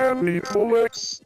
Happy Colex.